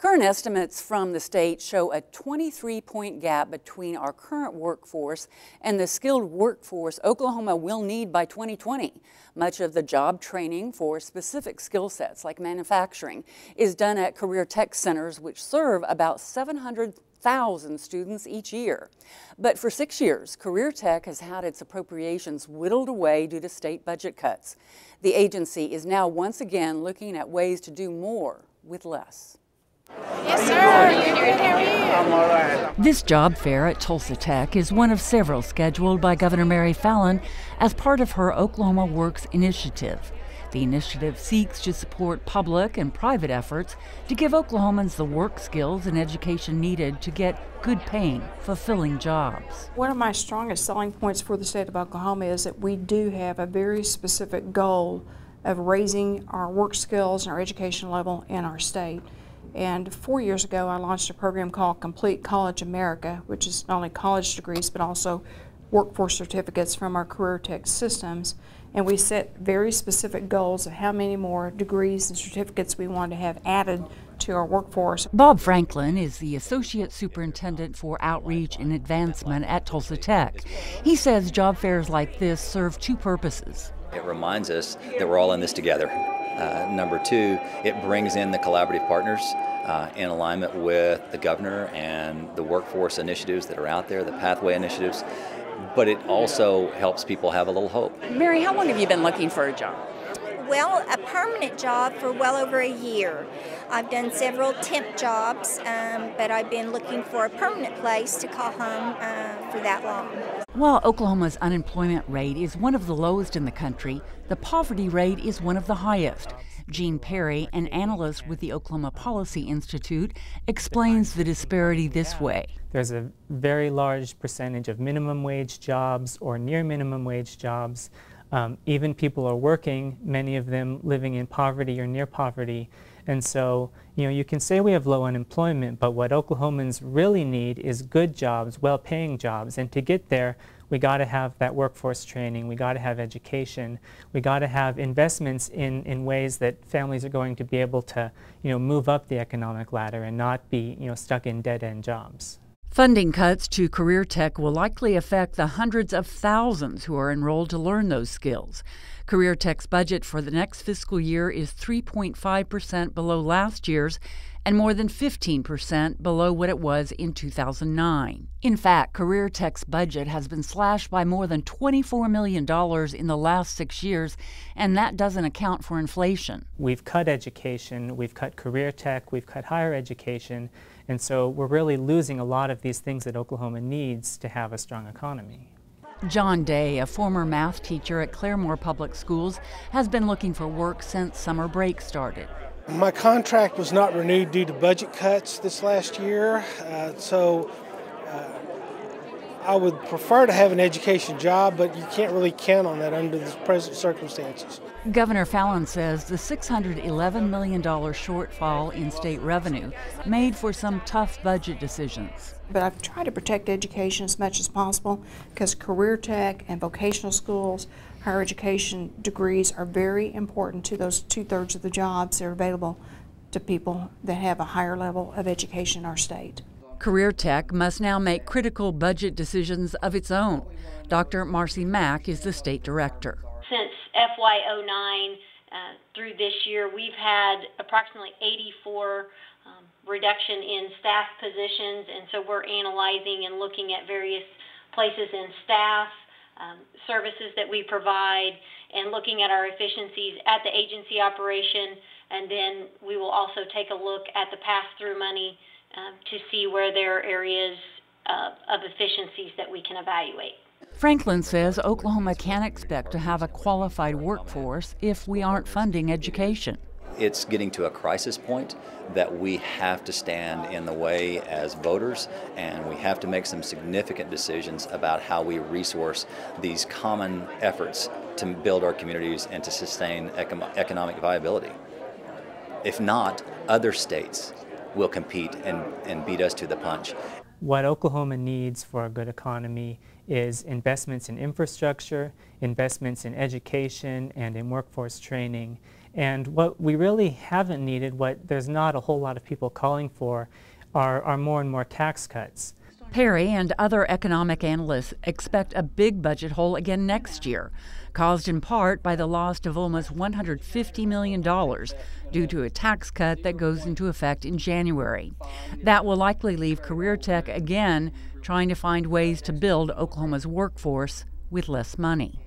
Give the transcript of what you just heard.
Current estimates from the state show a 23 point gap between our current workforce and the skilled workforce Oklahoma will need by 2020. Much of the job training for specific skill sets like manufacturing is done at career tech centers, which serve about 700,000 students each year. But for six years, Career Tech has had its appropriations whittled away due to state budget cuts. The agency is now once again looking at ways to do more with less. Yes, sir. You're doing how are you? I'm all right. This job fair at Tulsa Tech is one of several scheduled by Governor Mary Fallin as part of her Oklahoma Works initiative. The initiative seeks to support public and private efforts to give Oklahomans the work skills and education needed to get good paying, fulfilling jobs. One of my strongest selling points for the state of Oklahoma is that we do have a very specific goal of raising our work skills and our education level in our state. And four years ago, I launched a program called Complete College America, which is not only college degrees but also workforce certificates from our career tech systems. And we set very specific goals of how many more degrees and certificates we want to have added to our workforce. Bob Franklin is the Associate Superintendent for Outreach and Advancement at Tulsa Tech. He says job fairs like this serve two purposes. It reminds us that we're all in this together. Uh, number two, it brings in the collaborative partners uh, in alignment with the governor and the workforce initiatives that are out there, the pathway initiatives, but it also helps people have a little hope. Mary, how long have you been looking for a job? Well, a permanent job for well over a year. I've done several temp jobs, um, but I've been looking for a permanent place to call home uh, for that long. While Oklahoma's unemployment rate is one of the lowest in the country, the poverty rate is one of the highest. Gene Perry, an analyst with the Oklahoma Policy Institute, explains the disparity this way. There's a very large percentage of minimum wage jobs or near minimum wage jobs. Um, even people are working, many of them living in poverty or near poverty. And so, you know, you can say we have low unemployment, but what Oklahomans really need is good jobs, well-paying jobs. And to get there, we got to have that workforce training. We got to have education. We got to have investments in, in ways that families are going to be able to, you know, move up the economic ladder and not be, you know, stuck in dead-end jobs. Funding cuts to career tech will likely affect the hundreds of thousands who are enrolled to learn those skills. Career Tech's budget for the next fiscal year is 3.5% below last year's and more than 15% below what it was in 2009. In fact, Career Tech's budget has been slashed by more than $24 million in the last six years, and that doesn't account for inflation. We've cut education, we've cut career tech, we've cut higher education, and so we're really losing a lot of these things that Oklahoma needs to have a strong economy. John Day, a former math teacher at Claremore Public Schools, has been looking for work since summer break started. My contract was not renewed due to budget cuts this last year, uh, so uh, I would prefer to have an education job, but you can't really count on that under the present circumstances. Governor Fallin says the $611 million shortfall in state revenue made for some tough budget decisions. But I've tried to protect education as much as possible because career tech and vocational schools, higher education degrees are very important to those two thirds of the jobs that are available to people that have a higher level of education in our state. Career Tech must now make critical budget decisions of its own. Dr. Marcie Mack is the state director. Since FY09 uh, through this year, we've had approximately 84 um, reduction in staff positions, and so we're analyzing and looking at various places in staff, um, services that we provide, and looking at our efficiencies at the agency operation, and then we will also take a look at the pass-through money um, to see where there are areas uh, of efficiencies that we can evaluate. Franklin says Oklahoma can't expect to have a qualified workforce if we aren't funding education. It's getting to a crisis point that we have to stand in the way as voters and we have to make some significant decisions about how we resource these common efforts to build our communities and to sustain economic viability. If not, other states will compete and, and beat us to the punch. What Oklahoma needs for a good economy is investments in infrastructure, investments in education, and in workforce training. And what we really haven't needed, what there's not a whole lot of people calling for, are, are more and more tax cuts. Perry and other economic analysts expect a big budget hole again next year, caused in part by the loss of almost $150 million due to a tax cut that goes into effect in January. That will likely leave Career Tech again trying to find ways to build Oklahoma's workforce with less money.